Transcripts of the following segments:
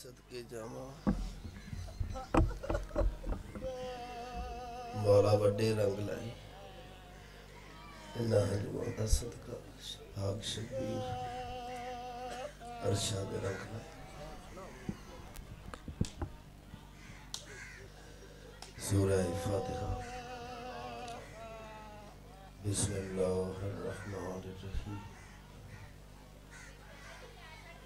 صدقے جامع۔ مولا وڈے رنگ لائی انہاں ہلوان دا صدقہ شفاق شبیر ارشاد رنگ لائی سورہ فاتحہ۔ بسم اللہ الرحمن الرحیم۔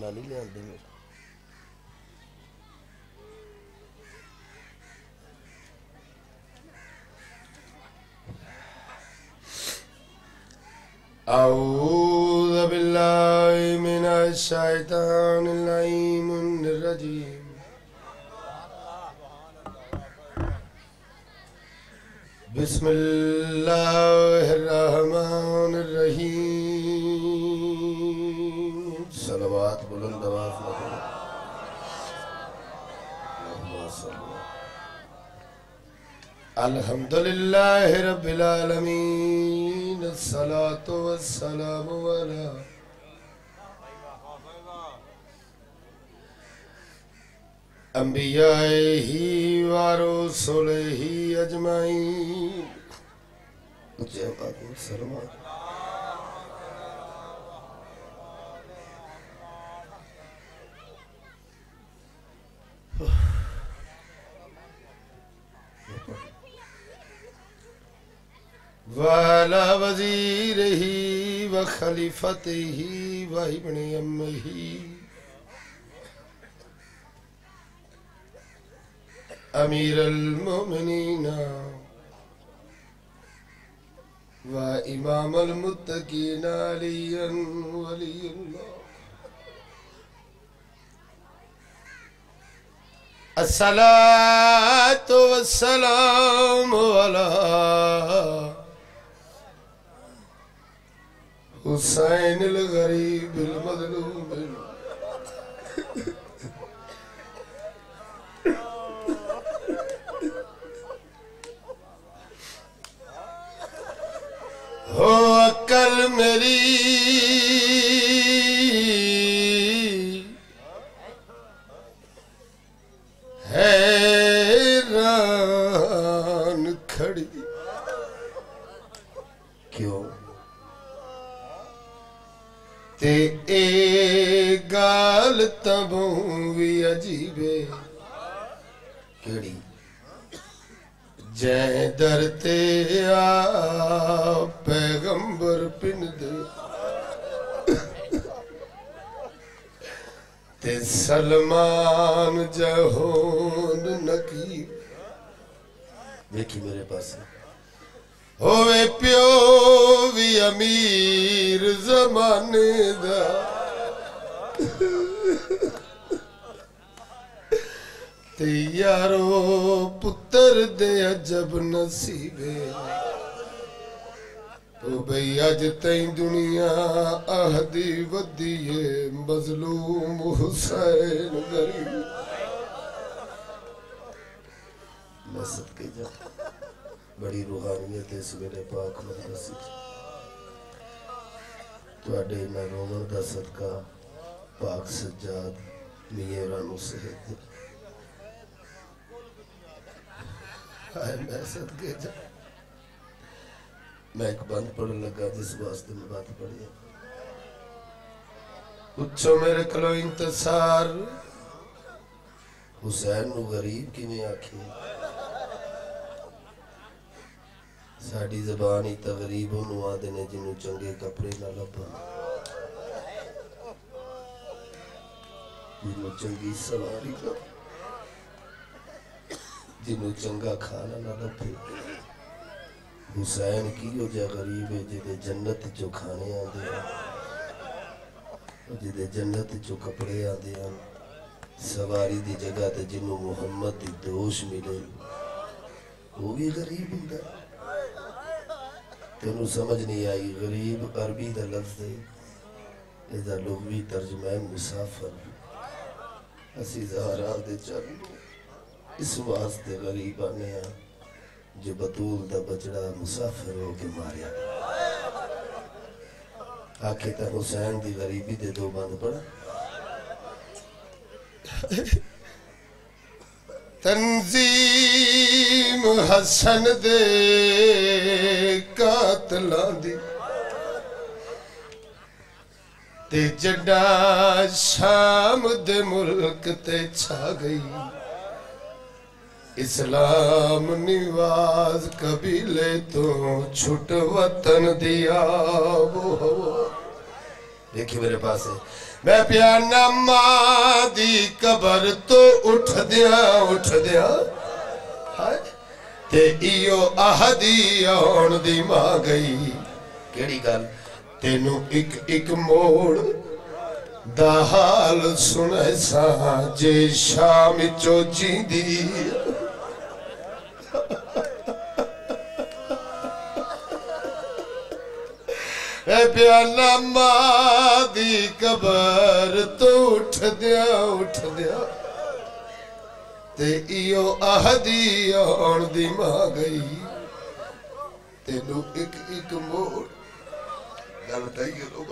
ماليا أعوذ بالله من الشيطان اللعين الرجيم. بسم الله الحمد لله رب العالمين الصلاة والسلام على انبیائه ورسله اجمعین. جے باقی سلمان وخليفته وابن أمه أمير المؤمنين وإمام المتقين عليا ولي الله الصلاة والسلام على حسین الغریب المظلوم. ہو عقل میری تے اے گال تبوں بھی عجیبے۔ کیڑی؟ جے در تے آ پیغمبر پند تے سلمان جہون نقیب۔ دیکھی میرے پاس۔ ہے ہوئے پیو بھی امیر زمانے دا تے یارو پتر دے عجب نصیبے او بھئی اج تین دنیا آہدی ودیے مظلوم حسین غریب بڑی روحانیت اس میرے پاک مدرسی تو اڈے میں رومن دا صدقہ پاک سجاد میے رانو صحت آئے میں صدقے جا میں ایک بند پڑھن لگا جس واسطے میں بات پڑھی ہے پچھو میرے کلو انتصار حسین نو غریب کی میں آکھی ساڑی زبانی تغریبوں نو آدھے نے جنو چنگے کپڑے نہ لپا جنو چنگی سواری کا جنو چنگا کھانا نہ لپے حسین کی ہو جا غریب ہے جدے جنت چو کھانے آدھے ہیں جدے جنت چو کپڑے آدھے ہیں سواری دی جگہ تے جنہوں محمد دی دوش ملے وہ بھی غریب ہوں تینوں سمجھ نہیں آئی، غریب عربی دا لفظ ہے۔ ایدہ لغوی ترجمہ مسافر۔ اسی زہرہ دے چلو اس واسطے غریب آنے ہیں جو بطول دا بچڑا مسافر ہو کے ماریا۔ آکھے تا حسین دی غریبی دے دو باندھ پڑا۔ تنظیم حسن دے۔ قاتلان دی تے جڈا شام دے ملک تے چھا گئی اسلام نواز قبیلے تو چھٹ وطن دیا وہ ہوا دیکھیں میرے پاس ہے میں پیانا ماں دی قبر تو اٹھ دیا اٹھ دیا ہائے تے ایو آہدی آن دی ماں گئی کیڑی گل تینو ایک ایک موڑ دا حال سنے سا جے شام چو جیندی اے پیانا ماں دی قبر تو اٹھ دیا اٹھ دیا تے ایو آہدی آن دی ماں گئی تینو ایک ایک موڑ گل تائی لوگ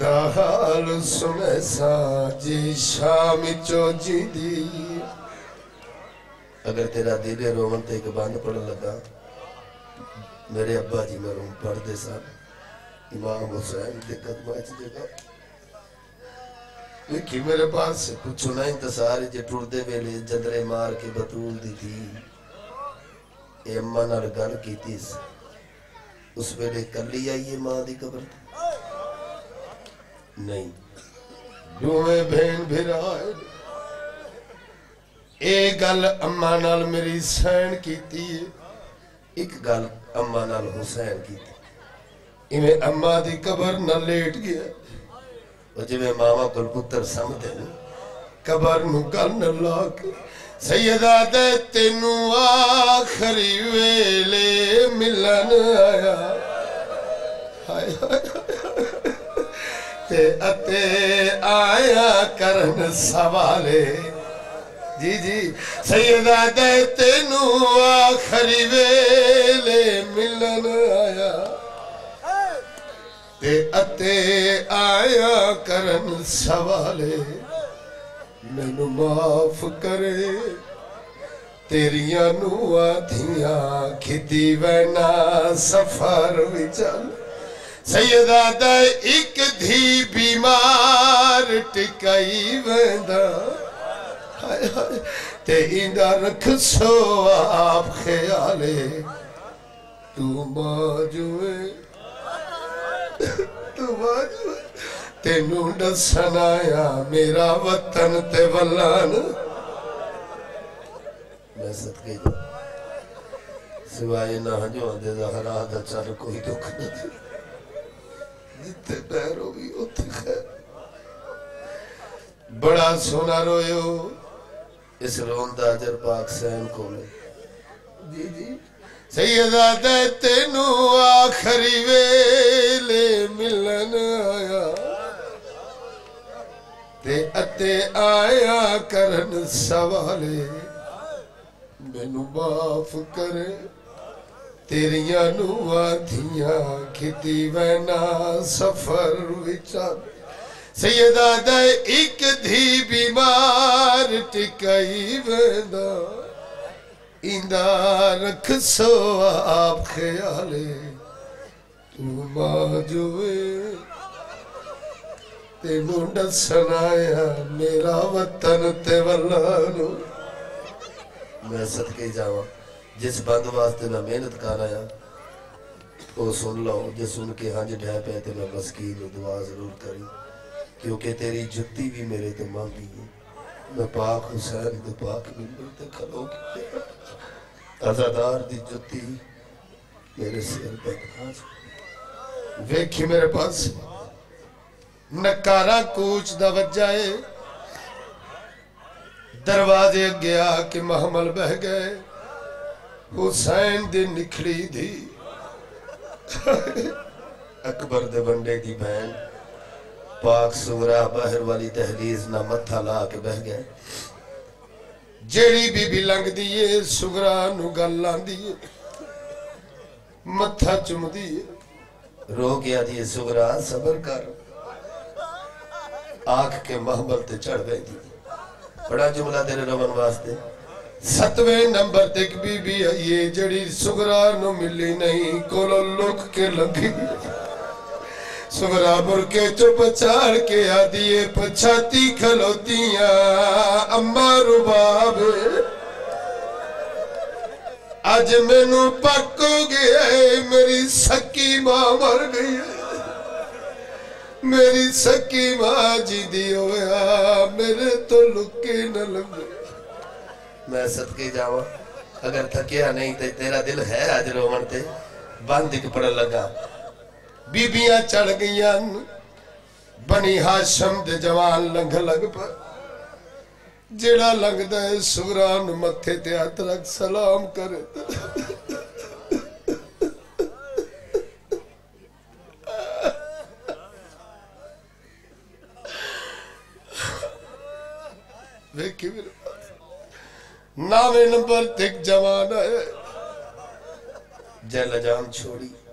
دا حال سنے سا جی شام چو جی دی اگر تیرا دل رومن تے ایک باندھ پڑھ لگا میرے ابا جی میں روم پڑھ دے سا امام حسین دے قدمہ اچھ جگہ لکھی میرے پاس سے کچھ نہ انتصار جے ٹوڑ دے ویلے جدرے مار کے بطول دی تھی اے اممہ نال گل کی تیس اس ویلے کلی آئیے ماں دی قبر تھی نہیں دوئے بہن بھرائے اے گل اممہ نال میری سین کیتی ہے ایک گل اممہ نال حسین کی تھی انہیں اممہ دی قبر نہ لیٹ گیا وہ جو میں ماما کل پتر سمتے ہیں قبر نو گل لاک سیدہ دے تینو آخری ویلے ملن آیا ہائے ہائے تے اتے آیا کرن سوالے جی جی سیدہ دے تینو آخری ویلے ملن آیا تے اتے آیا کرن سوالے مینو معاف کرے تیریاں نو آدھیاں کھتی وینا سفر بھی سیدہ دے ایک دھی بیمار ٹکائی ویندا ہائے ہائے تے ایندہ رکھ سو آپ خیالے تو ماجوے تو ماجوے تینوں ڈسن آیا میرا وطن تے ولان میں صدقے جا سوائے نہ جو اندے ظاہرہ دا چل کوئی دکھ نہ تھی جتے پیر ہوگی اتھے خیر بڑا سونا رویو اس رون دا اجر پاک سین کو لے جی جی سیدہ دے تینو آخری ویلے ملن آیا تے اتے آیا کرن سوالے مینو معاف کرے تیریاں نو آدھیاں کھتی وینا سفر وچان سیدہ دے ایک دھی بیمار ٹکائی وینا ایندہ رکھ سو آپ خیالے، تو ماں جوئے تینوں ڈسن آیا میرا وطن تے ولانو میں صدقے جاواں، جس بند واسطے میں محنت کر رہا وہ سن لو، جس سن کے ہنج ڈھے پہ تے میں مسکین دعا ضرور کری کیونکہ تیری جتی بھی میرے تے مانگی ہے۔ میں پاک حسین دے پاک ممبر تے کھلو کی ازادار دی جتی میرے سیر پر آج ویکھی میرے پاس۔ نکارا کوچ دا وجائے دروازے گیا کہ محمل بہ گئے۔ حسین دی نکھڑی دی۔ اکبر دے بنڈے دی بہن۔ پاک سورا باہر والی تحلیز نہ متھا لا کے بہ گئے۔ جیڑی بی بی لنگ دیئے سگرا نو گلان دیئے متھا چم دیئے رو گیا دی سغرا صبر کر آنکھ کے محمل تے چڑھ گئی دی بڑا جملہ تیرے رون واسطے ستویں نمبر تک بی بی یہ جڑی سگرا نو ملی نہیں کولو لک کے لگی سگرا مر کے چپ چاڑ کے آدیے پچھاتی کھلوتیاں اما رباب آج میں نو پکو گیا ہے میری سکی ماں مر گئی ہے میری سکی ماں جی دی ہویا میرے تو لکے نہ لگے میں صدقے جاؤں اگر تھکیا نہیں تیرا دل ہے آج رومن تے بند ایک پڑا لگا بیبیاں چڑھ گئیاں بنی ہاشم دے جوان لنگ لگ پر جیڑا لنگ دے سوران متھے تے ہاتھ رکھ سلام کرے ویکھی میرے ناوے نمبر تک جوان آئے جیل جان چھوڑی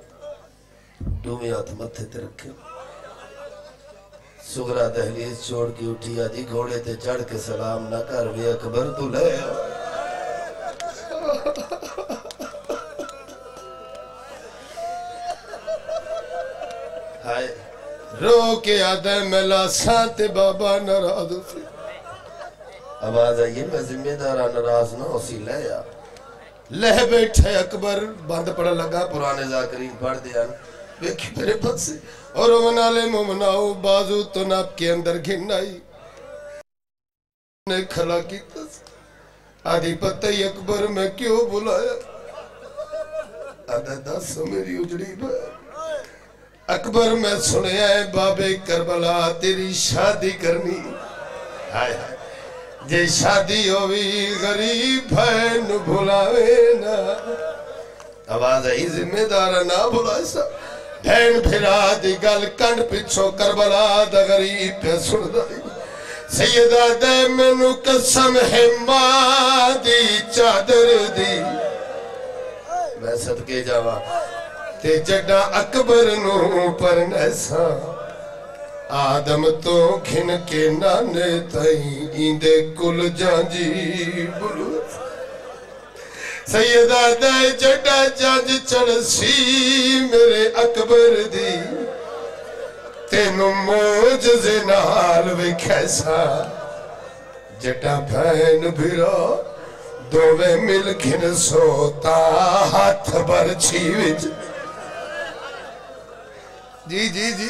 ڈومی ہاتھ متھے تے رکھے۔ سغرا دہلیز چھوڑ کی اٹھی، آدھی گھوڑے تے چڑھ کے سلام نہ کر وی اکبر تو لے۔ ہائے، رو کے آدھے ملا سانتے بابا نراض سی۔ آواز آئیے میں ذمہ دارا نراز نہ اسی لے آ۔ لہ بیٹھے اکبر، بند پڑا لگا، پرانے ذاکرین پڑھ دیا ویکھی میرے پاس سے۔ اور منالے ممناؤ بازو تو ناپ کے اندر گھن آئی نے کھلا کی تس آدھی پتہ اکبر میں کیوں بلایا؟ آدھا دس میری اجڑی بہن اکبر میں سنیا ہے بابے کربلا، تیری شادی کرنی۔ ہائے ہائے۔ جے شادی ہوئی، غریب بہن بھلاوے نا۔ آواز آئی، ذمہ دار نہ بھلا سا۔ بہن پھرا دی گل کنڈ پچھو کربلا دا غریب پہ سن دائی سیدہ دے مینو قسم ہے ماں دی چادر دی میں صدقے جاوا تے جڈا اکبر نو پر نیسا آدم تو کھن کے نانے تائیں ایندے کل جانجی بلو سیدہ دے جڈا جانج چڑسی میرے اکبر دی تینو موجز نال وکھیسا جڈا بھین بھرا دووے مل کھن سوتا ہاتھ بر چھیوچ جی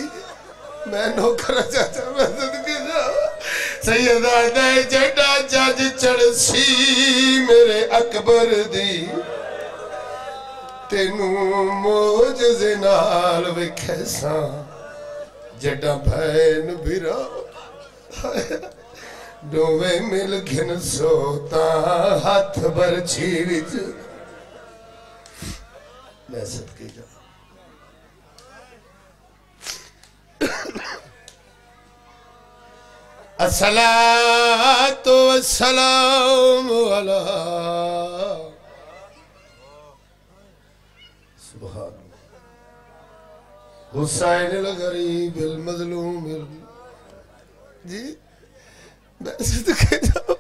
جی جی میں نوکر چاچا میں صدقے جا سیدہ دے جڈا جج چڑسی میرے اکبر دی تینو موجز نال وکھیسا جڈا بھین بھرا ڈوے مل گھن سوتا ہاتھ بر چھیوچ میں صدقے جاوا الصلاة والسلام على سبحان حسین الغریب المظلوم ال- جی میں صدقے جاؤں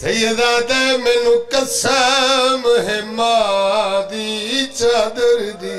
سیدہ دے مینو قسم ہے ماں دی چادر دی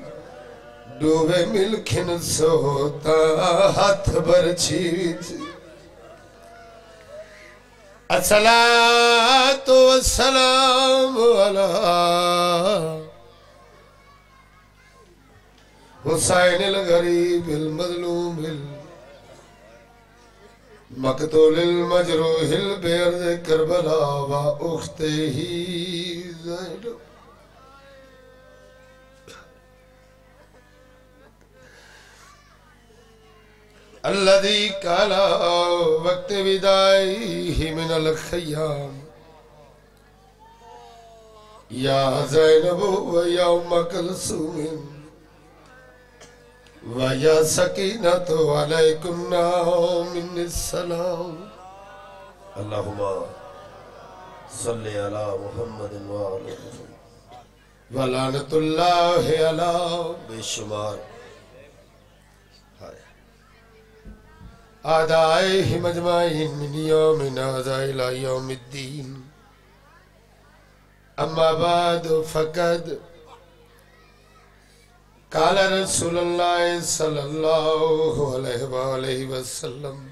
ڈوبے ملکن سوتا، ہاتھ برچھی وچ الصلاة والسلام على حسین الغریب المظلوم مقتول المجروح البرد کربلا و اخته زینب الذي قال وقت ودائه من الخيام. يا زينب ويا ام كلثوم ويا سكينة عليكم من السلام. اللهم صل على محمد وعلى محمد ولعنة الله على بے شمار آدائه من يوم هذا إلى يوم الدين أما بعد، فقد قال رسول الله صلى الله عليه وآله وسلم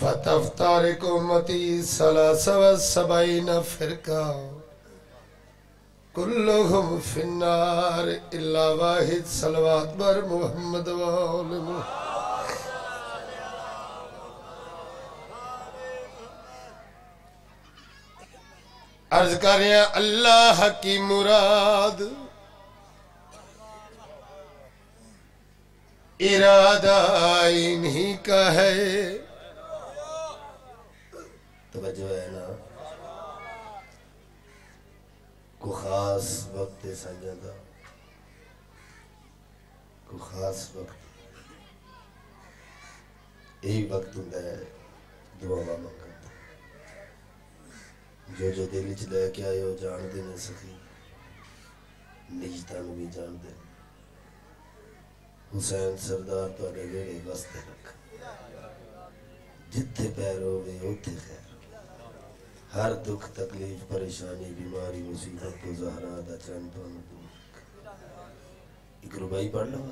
فتفترق أمتي ثلاثة وسبعين فرقة كلهم في النار إلا واحد، صلوات بر محمد وآل محمد. عرض کر رہے ہیں، اللہ کی مراد۔ ارادہ انہی کا ہے۔ توجہ ہے نا۔ کو خاص وقت سنجا دا کو خاص وقت۔ یہی وقت ہوں ہے، دعا منگا جو جو دل چ لے کے آئے ہو، جان دے نہیں سکی نجتاں بھی جان دے۔ حسین سردار تواڈے ویڑے واسطے رکھ۔ جتھے پیر ہوے اوتھے خیر۔ ہر دکھ، تکلیف، پریشانی، بیماری، مصیبت تو زہرا دا چن تو ایک ربائی پڑھ لو۔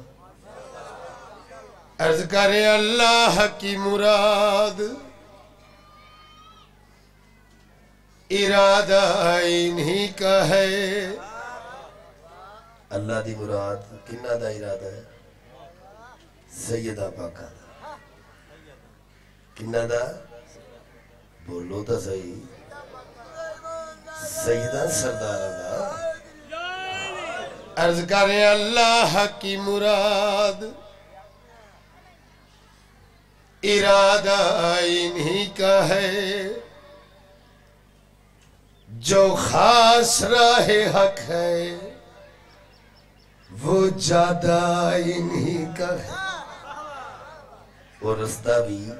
عرض کرے اللہ کی مراد ارادہ انہی کا ہے۔ اللہ دی مراد کنہ دا ارادہ ہے؟ سیدہ پاکہ دا۔ کنہ دا؟ بولو تا صحیح۔ سیدہ سردارہ دا۔ عرض کرے اللہ کی مراد۔ ارادہ انہی کا ہے۔ جو خاص راہ حق ہے، وہ جادہ انہی کا ہے۔ اور رستہ بھی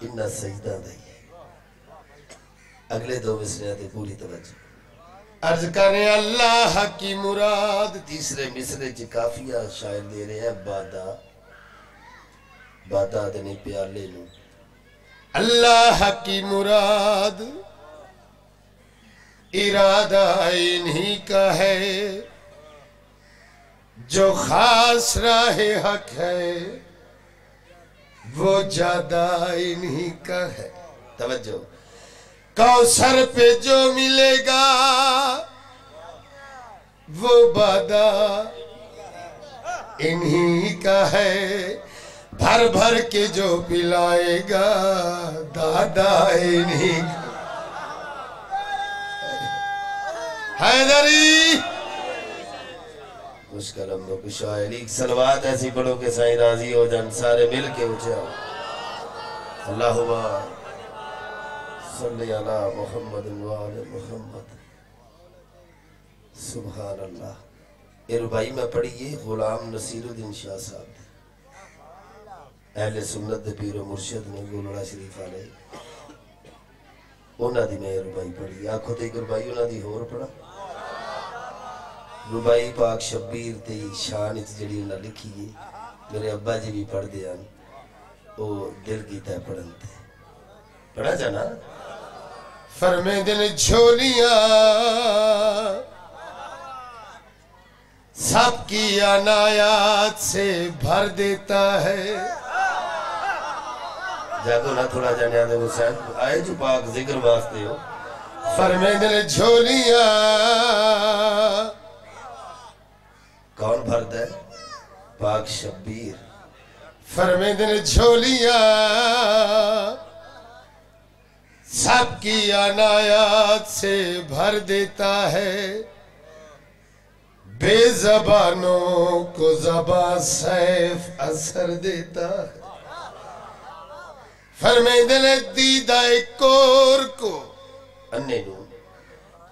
انہ سجدہ دائی ہے اگلے دو مصرے پوری توجہ۔ عرض کریں اللہ کی مراد، تیسرے مصرے چی کافیہ شاعر دے رہے ہیں بادا۔ بادا دنی پیالے نو۔ اللہ کی مراد ارادہ انہی کا ہے۔ جو خاص راہ حق ہے، وہ جادہ انہی کا ہے۔ توجہ۔ کوثر پہ جو ملے گا، وہ بادہ انہی کا ہے۔ بھر بھر کے جو پلائے گا، دادا انہی کا حیدری! مشکل ہم لوگ شاعری سلوات ایسی پڑھو کہ سائیں راضی ہو جان، سارے مل کے اچھے آؤ۔ اللہم صلی علی محمد وآل محمد۔ سبحان اللہ۔ یہ ربائی، میں پڑھی ہے غلام نصیر الدین شاہ صاحب۔ اہل سنت دے پیر و مرشد نے گولڑا شریف آلے اونا دی میں ربائی پڑھی۔ آنکھوں تے ربائی اونا دی ہور پڑھا ربائی پاک شبیر تے شان اچ جڑی انہاں لکھی ہے میرے ابا جی بھی پڑھ دیا او دل کی تے پڑھن تے پڑھا جانا فرمے دن جھولیاں سب کی عنایات سے بھر دیتا ہے جاگو نہ تھوڑا جانے آدھے حسین آئے جو پاک ذکر واسطے ہو فرمیدن جھولیاں کون بھرد ہے؟ پاک شبیر۔ فرمیدن جھولیاں سب کی عنایات سے بھر دیتا ہے۔ بے زبانوں کو زبان سیف اثر دیتا ہے۔ فرمیدن دیدہ کور کو انے نو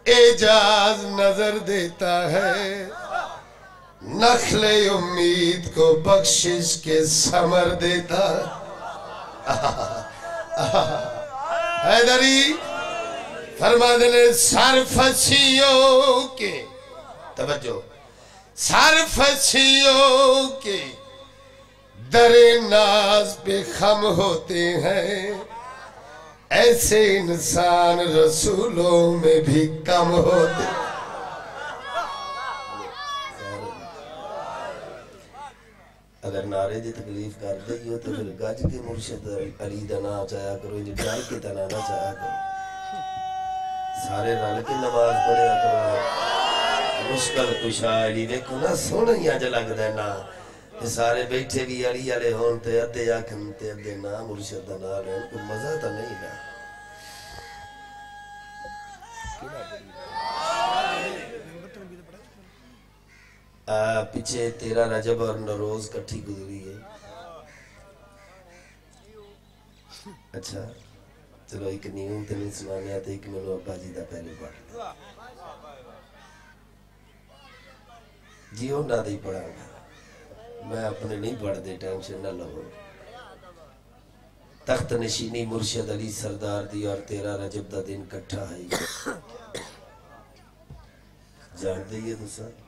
اعجاز نظر دیتا ہے۔ نخل امید کو بخشش کے سمر دیتا۔ حیدری، فرما دنے سرفسیوں کے۔ توجہ۔ سرفسیوں کے۔ در ناز پہ خم ہوتے ہیں۔ ایسے انسان رسولوں میں بھی کم ہوتے۔ ہیں اگر نعرے دی تکلیف کر دئی ہو تو پھر گج کے مرشد علی دا نا چاہیا کرو جو ڈر کے تنا نہ چاہیا کرو سارے رل کے نماز پڑھیا کرو مشکل کشا علی دیکھو نا سونا ہی اج لگدا ہے نا تے سارے بیٹھے بھی علی والے ہون تے ادھے آکھن تے ادھے نا مرشد دا نا لین کوئی مزہ تو نہیں نا پیچھے تیرہ رجب اور نروز کٹھی گزری ہے۔ اچھا چلو ایک نیوں تے سنانے آتے، ایک میں ابا جی دا پہلے پڑھ۔ لیا جی وہ نہ دی پڑھا گا۔ میں اپنے نہیں پڑھ دے ٹینشن نہ لو۔ تخت نشینی مرشد علی سردار دی اور تیرہ رجب دا دن کٹھا ہے۔ جان دئیے تو سر۔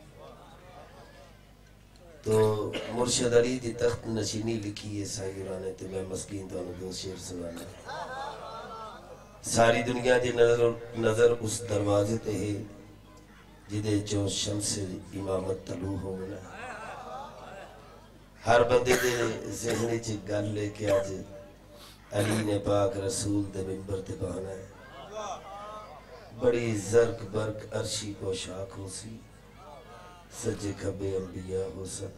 تو مرشد علی دی تخت نشینی لکھی ہے سائیورانے تے میں مسکین تو دو شیر سنانا۔ ساری دنیا دی نظر نظر اس دروازے تے ہے، جدے جو شمس امامت طلوع ہونا۔ ہر بندے دے ذہن چ گل لے کے آج علی نے پاک رسول دے ممبر تے بہانا ہے۔ بڑی زرک برک عرشی پوشاک ہو سی۔ سجے کھبے انبیاء ہو سن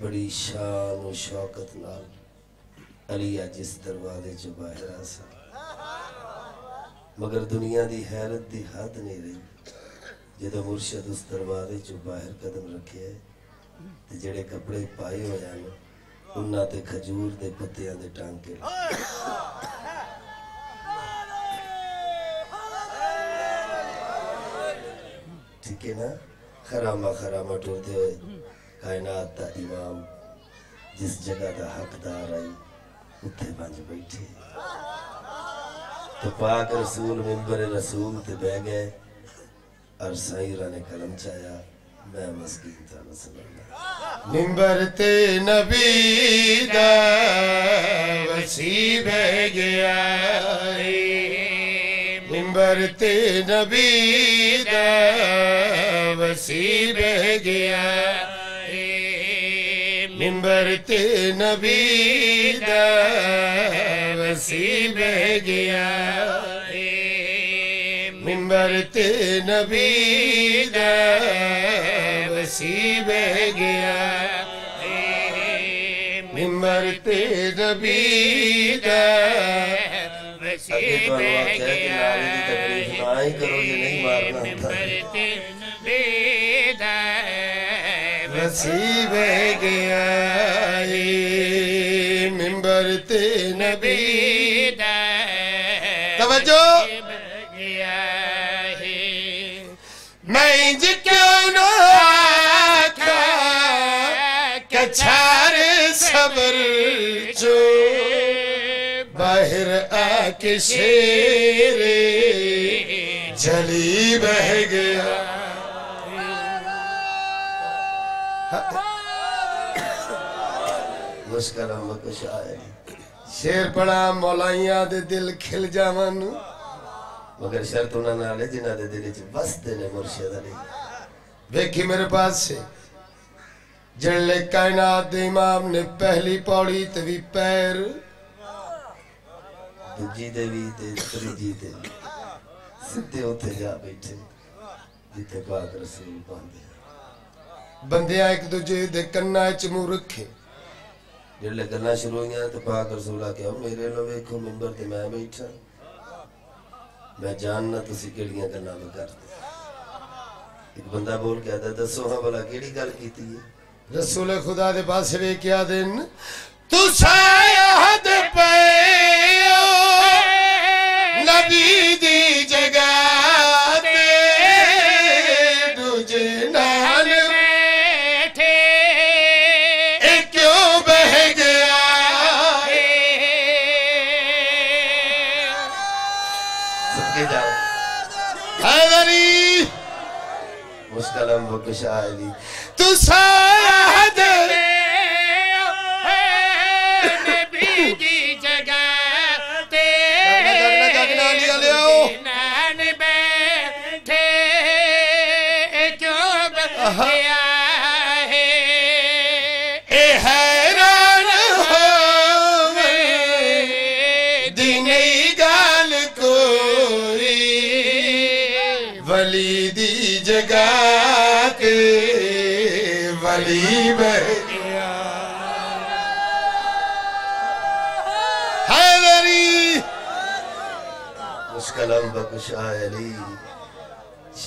بڑی شان و شوقت نال علی جس دروازے چ باہر آ سن مگر دنیا دی حیرت دی حد نہیں رہی جدو مرشد اس دروازے چ باہر قدم رکھے تے جڑے کپڑے پائے ہو جان انہاں تے کھجور دے پتیاں دے ٹانکے لگے ٹھیک ہے نا خرامہ خرامہ ٹوڑتے ہوئے کائنات دا امام، جس جگہ دا حقدار آئی، اتھے بنج بیٹھے۔ تو پاک رسول ممبر رسول تے بہ گئے۔ اور سائرہ نے کلم چایا، میں مسکین تھا رسول اللہ ممبر تے نبی دا وسیع بہ گیا۔ ممبر تے نبی دا وسیع بہ گیا ممبر تے نبی دا وسیع اگے تو انوار کہہ کہ نالی دی تکلیف نہ ہی کرو یہ نہیں مارنا تھا وسیع بہ گیا ممبر تے نبی آ کے شیر جلی بہ گیا۔ مشکل ہم آئے شیر پڑا، مولائیاں دے دل کھل جاون۔ مگر شرط انہاں نال ہے جنہاں دے دل وچ بستے نے مرشد علی۔ ویکھی میرے پاس سے۔ جڑلے کائنات دے امام نے پہلی پوڑی تے بھی پیر۔ دجی دے بھی تے تریجی تے بھی سدھے اتھے جا بیٹھے جتے پاک رسول باندھے بندیاں ایک دوجے دے کنہ چ منہ رکھے جڑے گلاں شروع ہوئیاں تے پاک رسول آ کے میرے لو ویکھو ممبر تے میں بیٹھا میں جاننا تسی کیڑیاں گلاں میں کردے ایک بندہ بول کے آتا دسو ہاں بلا کیڑی گل کیتی ہے رسول خدا دے پاس وے کیا دن حیدری مشکلم بکشا علی تو سایہ دے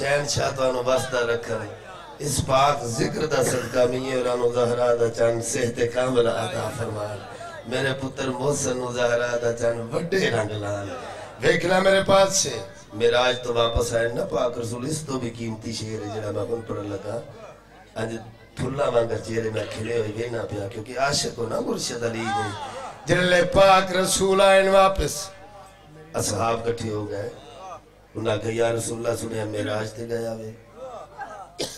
شہن شاہ توانو واسطہ رکھا ہے۔ اس پاک ذکر دا صدقہ میے اورانو زہرہ دا چند صحت کامل عطا فرمان میرے پتر محسن نو زہرہ دا چند وڈے رنگ لان ویکھنا میرے پاس سے میرا آج تو واپس آئے نا پاک رسول، اس تو بھی قیمتی شیر ہے جڑا میں بن پڑھ لگا۔ آج پھلا وانگر چہرے میں کھلے ہوئے گئے وینا پیا، کیونکہ عاشق ہو نا مرشد علی دے جلے پاک رسول آئین واپس، اصحاب کٹھے ہو گئے۔ انہاں کہا، یا رسول اللہ سنے میرا آج تے گیا وے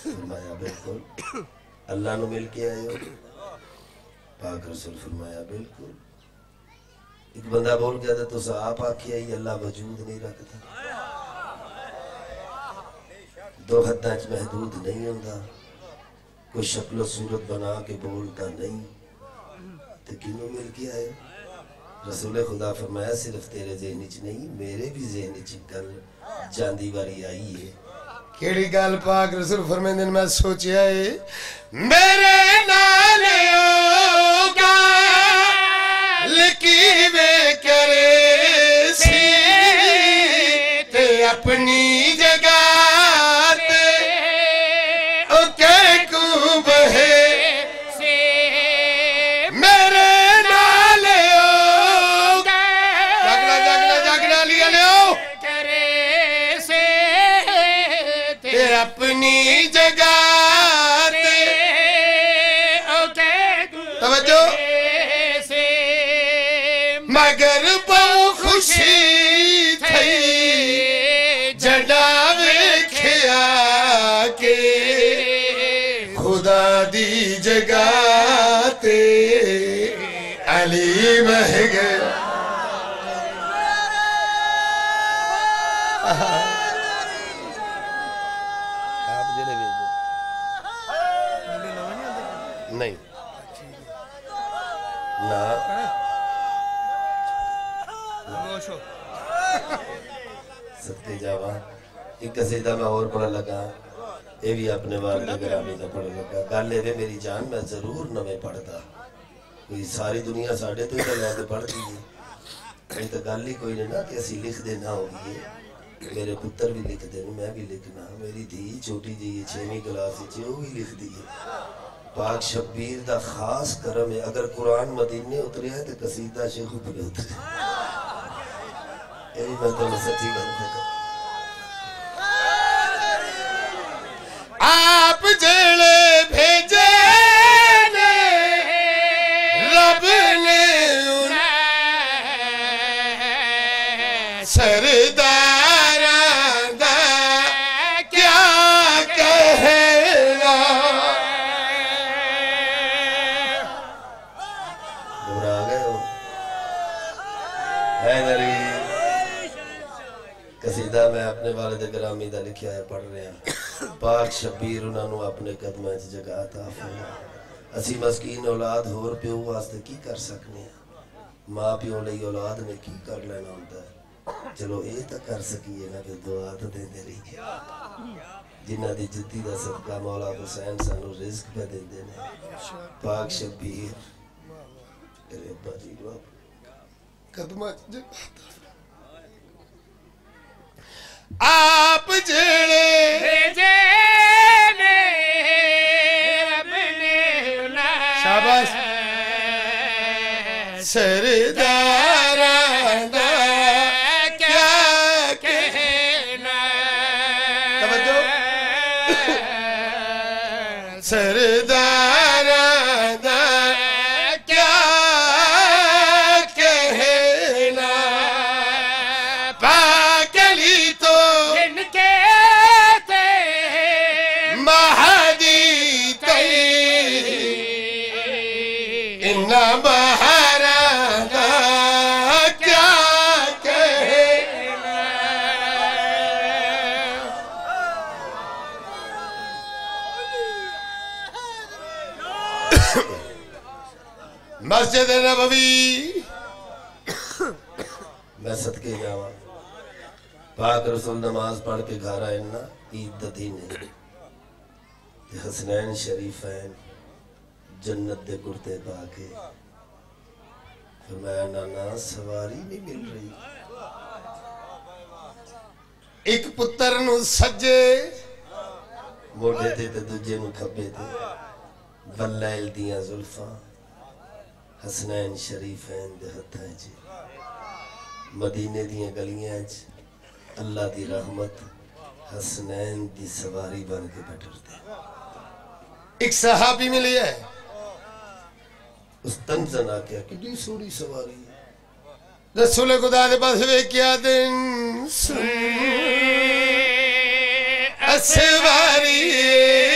فرمایا، بالکل۔ اللہ نو مل کے آئے ہو۔ پاک رسول فرمایا، بالکل۔ ایک بندہ بول گیا تھا تو سا آکھی آئی اللہ وجود نہیں رکھتا۔ دو حداں چ محدود نہیں ہوتا کوئی شکل و صورت بنا کے بولتا نہیں۔ تو کنوں مل کے آئے رسول خدا فرمایا، صرف تیرے ذہن چ نہیں، میرے بھی ذہن چ گل جاندی واری آئی ہے۔ کیڑی گل پاک رسول فرمیندے نے، میں سوچیا ہے، میرے نال او ہوگا لکی وے ہو ستے جاوا۔ ایک قصیدہ میں اور پڑھا لگا۔ یہ بھی اپنے والد گرامی کا پڑھ لگا۔ گل یہ میری جان میں ضرور نویں پڑھتا۔ کوئی ساری دنیا ساڑھے تو ہی لے کے پڑھ دی کہیں تو گل ہی کوئی نہیں نا کہ اسی لکھ دینا ہوگی ہے میرے پتر بھی لکھ دین میں بھی لکھنا۔ میری دھی چھوٹی جی ہے چھویں کلاس وچ وہ بھی لکھ دی ہے۔ پاک شبیر دا خاص کرم ہے۔ اگر قرآن مدینے اتریا ہے تو قصیدہ شیخ پہ اترے۔ یہ بھی میں تو حیدری قصیدہ میں اپنے والد گرامی دا لکھیا ہے پڑھ رہے ہیں پاک شبیر انہوں نے اپنے قدمہ چ جگہ عطا فرما اسی مسکین اولاد ہور پیو واسطے کی کر سکنے ہیں ماں پیو لئی اولاد نے کی کر لینا ہوتا ہے چلو اے تا کر سکیے نا کہ دعا تو دے دے رہی جنہ دی جدی دا صدقہ مولا حسین سانو رزق پہ دے دینے پاک شبیر تیرے ابا جی باپ قدمہ چ جگہ عطا فرما آپ جڑے نبوی میں صدقے جاواں پاک رسول نماز پڑھ کے گھر آئے نا عید تے حسنین شریفین جنت دے کرتے پا کے۔ فرمایا نانا سواری نہیں مل رہی۔ ایک پتر نو سجے۔ موڑے تے تے دجے نو کھبے تے۔ واللیل دیاں زلفاں۔ حسنین شریفین دے جی مدینے دیاں گلیاں چ۔ اللہ دی رحمت حسنین دی سواری بن کے بیٹھر دے ایک صحابی ملی ہے۔ اس تنزن آ کے کتنی سوڑی سواری۔ ہے رسول خدا دے پاس وے کیا دن۔ سن۔ اسواری۔ جے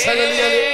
salió el día de hoy.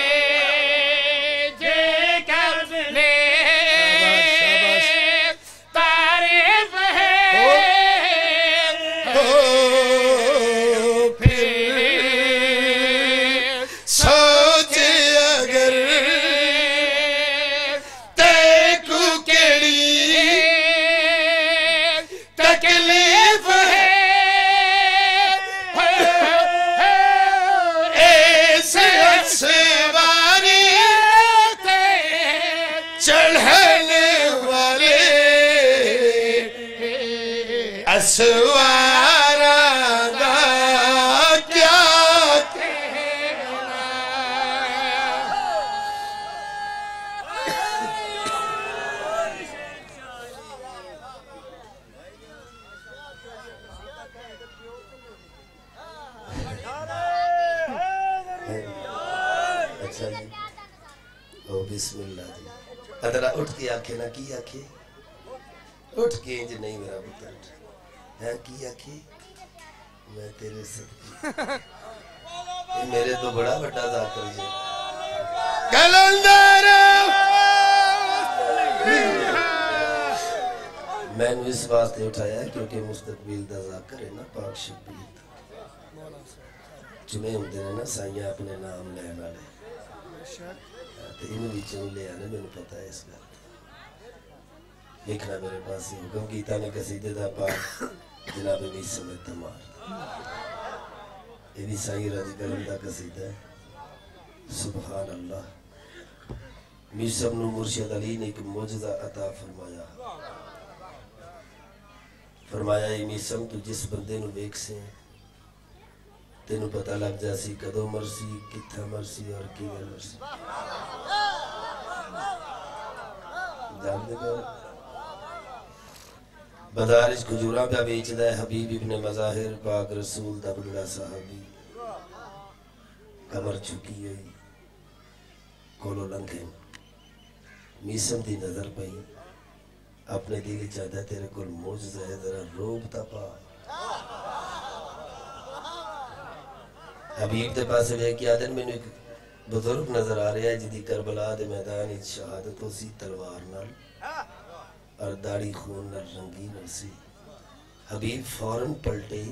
آکھے نا کی آکھے؟ اٹھ کے انج نہیں میرا پتر ہے کی آکھے؟ میں تیرے یہ میرے تو بڑا بڑا ذاکر جی۔ کلندر! میں نے اس واسطے اٹھایا ہے کیونکہ مستقبل دا ذاکر ہے نا پاک شبیر چنے ہوندے نے نا سائیاں اپنے نام لین والے۔ تے انہوں بھی لے آنے میں پتا ہے اس گل لکھنا میرے پاس ہی حکم کیتا نے قصیدے دا پاک جناب میس میں تمار یہ بھی سائی راضی کرم دا قصیدہ ہے سبحان اللہ میر میسم نو مرشد علی نے ایک موجزہ عطا فرمایا فرمایا اے میسم تو جس بندے نو ویک سے تینو پتہ لگ جاسی کدو مرسی کتھا مرسی اور کیویں مرسی جان دے گا بدارش کھجوراں پہ بیچدا ہے حبیب ابن مظاہر، پاک رسول دا بڑا صحابی۔ کمر چکی ہوئی کولو لنگے۔ میسم دی نظر پئی۔ اپنے دل چاہتا تیرے کول معجزہ ہے، ذرا روب تا پا۔ حبیب دے پاسے لے کے آدن میں ایک بزرگ نظر آ رہا ہے جدی کربلا دے میدان اچ شہادت ہو سی تلوار نال۔ اور داڑی خون نال رنگی نال حبیب فوراں پلٹے۔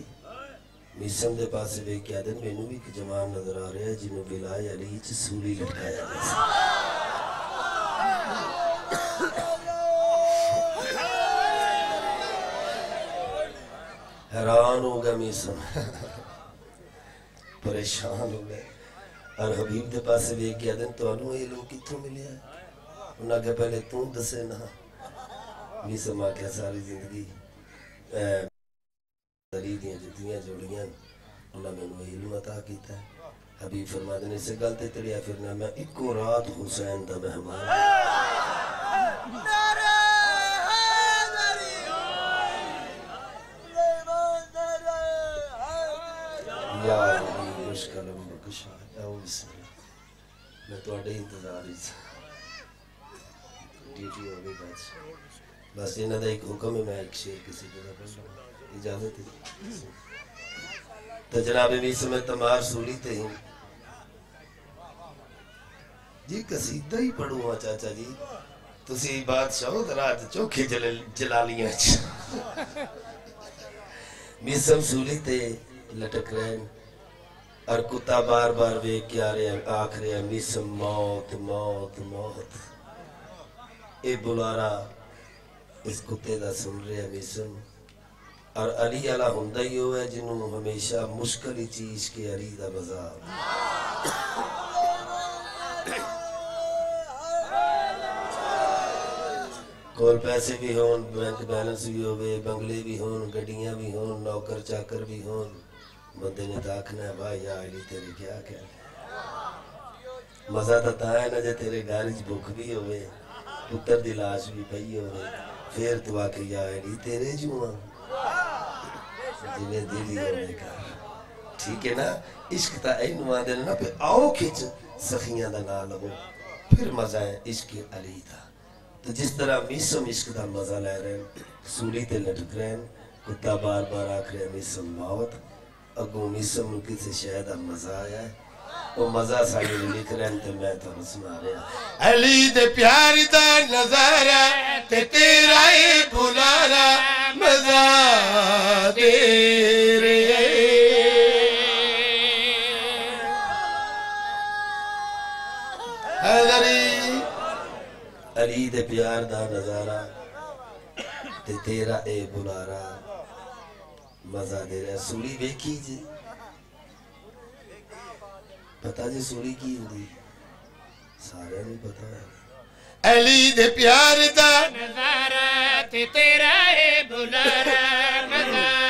میسم دے پاسے لے کے آدن میں نے بھی ایک جوان نظر آ رہا ہے جنہوں بلائے علی چ سولی لٹکایا گیا سی حیران ہو گیا میسم پریشان ہو گئے اور حبیب دے پاسے بھی کیا دن تو انہوں یہ لوگ کتوں ملے ہیں؟ انہاں کہ پہلے تو دسے نا میسم آکھیا ساری زندگی دری دیاں جتیاں جوڑیاں انہاں میں نے علم عطا کیتا ہے۔ حبیب فرما دینے سے گلتے تڑیا پھرنا میں اکو رات حسین دا مہمان یا علی مشکل مکشا یا بسم اللہ میں تو اڈے انتظار ہی تھا ڈیوٹی ہو گئی بس۔ بس یہ نہ ایک حکم ہے، میں ایک شیر کسی جگہ پڑھ لوں اجازت ہے۔ تو جناب بھی سمے تمہار سولی تے ہی۔ جی قصیدہ ہی پڑھوں ہاں چاچا جی۔ تسی بادشاہ ہو رات چوکھے جل جلالیاں میسم سولی تے لٹک رہے ہیں۔ اور کتا بار بار بے کیا رہے ہیں، آکھ رہے ہیں، میسم موت موت موت۔ اے بلارا اس کتے دا سن رہے ہیں اور علی علا ہندہ ہی ہوئے جنہوں ہمیشہ مشکلی چیز کے علی دا مزا کول پیسے بھی ہون، بینک بیلنس بھی ہوئے بنگلے بھی ہون گڑیاں بھی ہون، نوکر چاکر بھی ہون۔ بندے نے داکھنا ہے، بھائی یا علی، تیرے کیا کیا مزہ تو تا ہے نا جے تیرے گارج بھوک بھی ہوئے پتر دی لاش بھی پئی ہوئے پھر تو آکے یا علی تیرے جوہاں جنہیں دلی ہونے کا۔ ٹھیک ہے نا؟ عشق تا اے نواں دینا نا پھر آؤ کھچ سخیاں دا نال ہو پھر مزہ ہے عشق علی تھا تو جس طرح میسم عشق دا مزہ لے رہے ہیں، سولی تے لٹک رہے ہیں، کتا بار بار آکھ رہے ہیں، میسم موت اگو میسم کسی شاید اب مزہ آیا ہے۔ وہ مزہ ساڑھے لکھ رہے ہیں تو میں تو سنا رہے ہیں علی دے پیار دا نظارہ تے تیرا تے تیرا اے بلارا مزہ دے رہا سوڑی بیکی جی پتا جی سوڑی کی ہوندی سارے نہیں پتا ہے علی دے پیار دا نظارہ تے تیرا ہے بلارا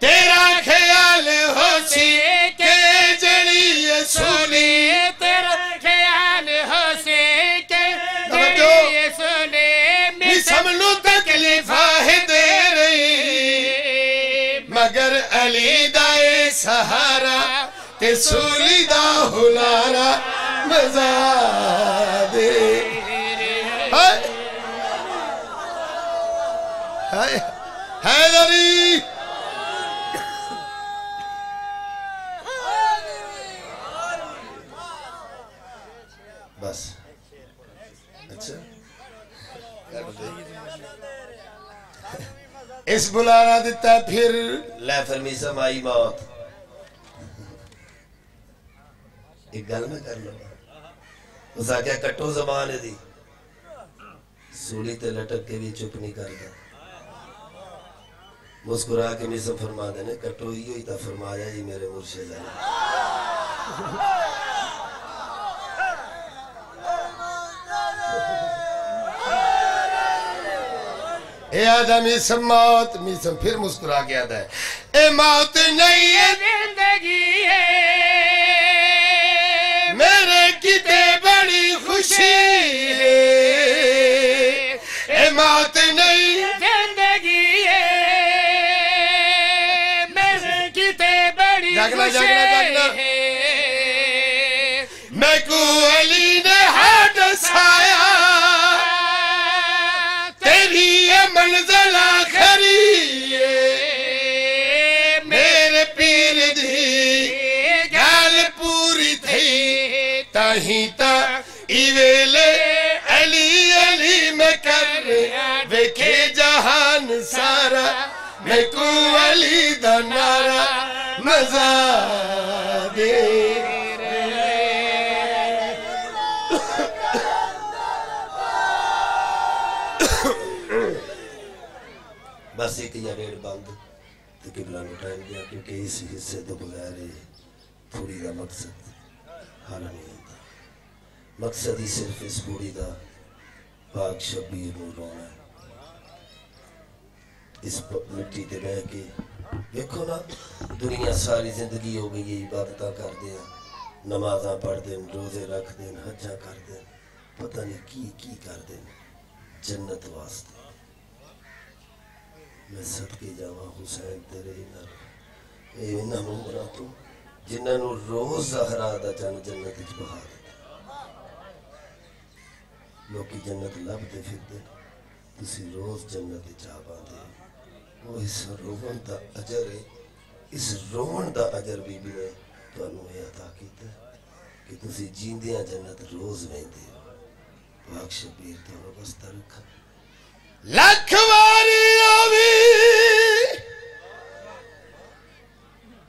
تیرا خیال ہو سی کہ جڑی سولی تیرا خیال ہو سے کہ توجہ۔ یہ سنے بھی سمنو تکلیفہ ہے دے رہی مگر علی دا اے سہارا تے سولی دا ہلارا حیدری بس اچھا اس بلانا دیتا ہے پھر لے فرمیسم آئی موت ایک گل میں کر لوں اس آکھیا کٹو زبان دی سولی تے لٹک کے بھی چپ نہیں کرتا مسکرا کے میسم فرما دینے کٹو ہی ہوئی تا فرمایا جی میرے مرشد ہے اے آدم میسم موت میسم پھر مسکرا کے آدھا ہے اے موت نہیں ہے زندگی ہے میرے کتے بڑی خوشی ہے علی دا نارا بس ایک یا ڈیڑھ بند، تو قبلہ نو ٹائم دیا کیونکہ اس حصے تو بغیر ہی تھوڑی دا مقصد حال نہیں ہوتا۔ مقصد ہی صرف اس بوڑی دا پاک شبیر نو رونا ہے۔ اس مٹی تے بہ کے دیکھو نا دنیا ساری زندگی ہو گئی عبادتاں کر دیا نمازاں پڑھ دیں روزے رکھ دیں حجاں کر دیں پتہ نہیں کی کی کر دیں جنت واسطے میں صدقے جاواں حسین تیرے نر اے انہاں عمرہ تو جنہاں نو روز زہرا دا جن جنت وچ بہا دیتا لوکی جنت لب دے پھر دے تسی روز جنت وچ آ باندے وہ اس رومن دا اجر ہے اس رومن دا اجر بھی بھی ہے تو انہوں یہ عطا کیتا ہے کہ تسی جیندیاں جنت روز ویندے ہو پاک شبیر تو انہوں بس ترکھا لکھ واری آوی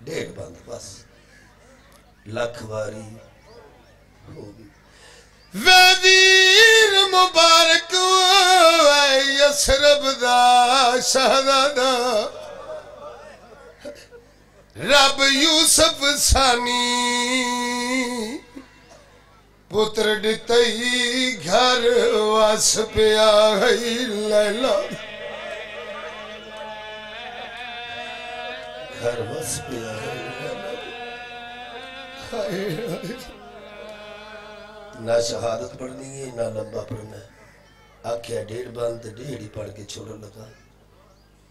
ڈیڑھ بند بس لکھ واری ہوگی اے دا، شہزادہ۔ رب یوسف ثانی۔ پتر ڈتئی گھر واس پیا گئی لیلا۔ گھر بس پہ آئے نہ شہادت پڑھنی ہے، نہ لمبا پڑھنا ہے۔ آکھیا ڈیڑھ بند تے ڈیڑھ ہی پڑھ کے چھوڑ لگا۔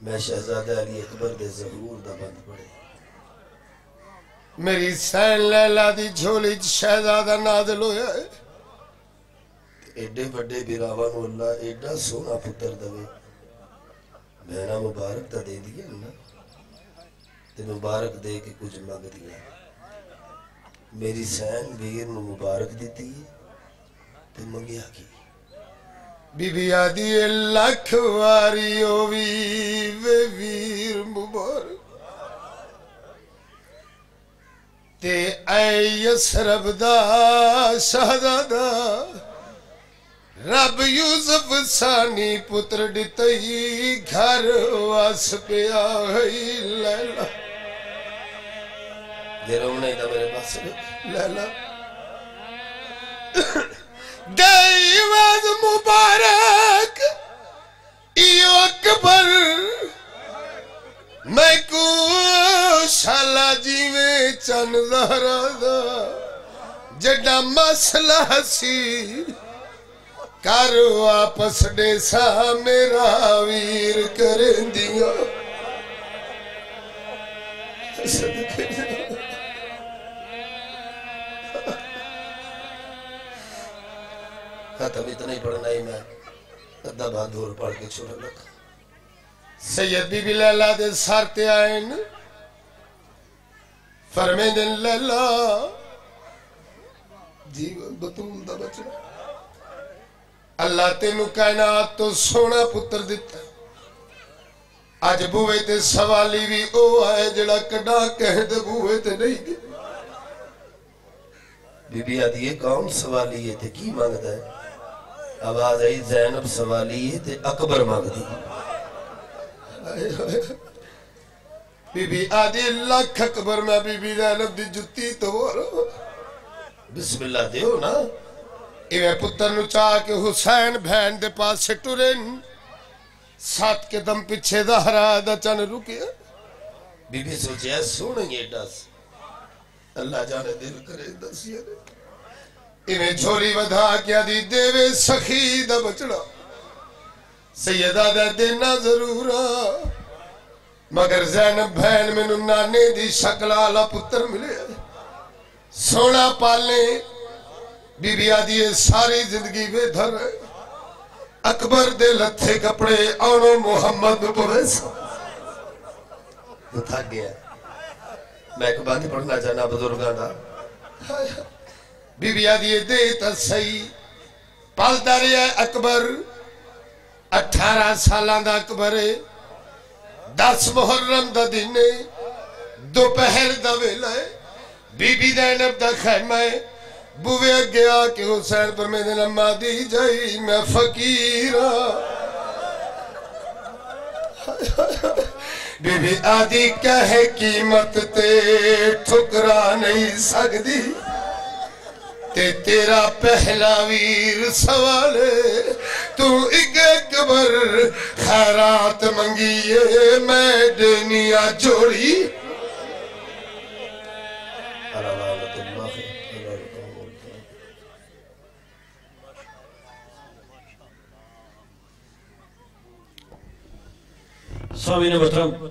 میں شہزادہ علی اکبر دے ظہور دا بند پڑھے۔ میری سین لیلا دی جھولی شہزادہ نازل ہویا ہے۔ ایڈے بڑے بیراواں نو اللہ ایڈا سونا پتر دوے بہنا مبارک تا دے دیا نا تے مبارک دے کے کچھ مانگ دیا میری سین نو مبارک دیتی ہے۔ تے منگیا کی؟ بی بی آدھی اے لکھ واری ہووی وے ویر مبارک۔ تے اے یسرب دا، شہزادہ، رب یوسف ثانی پتر ڈتئی، گھر واس پیا گئی لیلا۔ دے رومنے دا میرے پاس۔ رہے لیلا دیواز مبارک۔ ایو میں کو شالا جی میں چن زہرا دا، جڈا مسئلہ سی۔ کر واپس ڈیسا میرا ویر کریں دیا صدقے جا ختم اتنا ہی پڑھنا ہی میں، ادھا بعد دور پڑھ کے چھوڑا۔ لگا سید بی بی لیلا دے سار تے آئین۔ فرمے دن لیلا جیون بطول دا بچنا اللہ تینو کائنات تو سونا پتر دیتا اج بوئے تے سوالی بھی او آئے جڑا کڈا کہہ دے بوئے تے نہیں گئے بی بی آدھی یہ کون سوالی ہے تے کی مانگتا ہے؟ آواز آئی، زینب سوالی ہے تے اکبر مانگ دی بی بی آدھی لاکھ اکبر میں بی بی زینب دی جتی تو بولو۔ بسم اللہ دیو نا۔ ایویں پتر نو چاہ کے حسین بہن دے پاس سے ٹرن سات کے دم پیچھے دہرا دا چن رکیا بی بی سوچے ہے سونے یہ ڈس۔ اللہ جانے دل کرے دسیا نے ایویں جھولی ودھا کیا دی دیوے سخی دا بچڑا۔ سیدہ دا دینا ضرورا مگر زینب بھین میں نانے دی شکل آلہ پتر ملے۔ سونا پالنے بی بی آدھیے ساری زندگی بے دھر۔ اکبر دے لتھے کپڑے آنو محمد پویس تو تھا گیا۔ میں ایک بات پڑھنا چاہنا بزرگانا بی بی آدھیے دے تا سی پالتا رہے اکبر۔ اٹھارہ سالان دا اکبرے دس محرم دا دینے دوپہر دا ویلائے بی بی دینب دا خیمائے بوے گیا کہ حسین پر میں دن اممہ دی جائی میں فقیرہ بی بی آدھی کہے قیمت تے ٹھکرا نہیں سکتی تے تیرا پہلا ویر سوالے تو اک اکبر خیرات منگیے میں دنیا جوڑی سامین محترم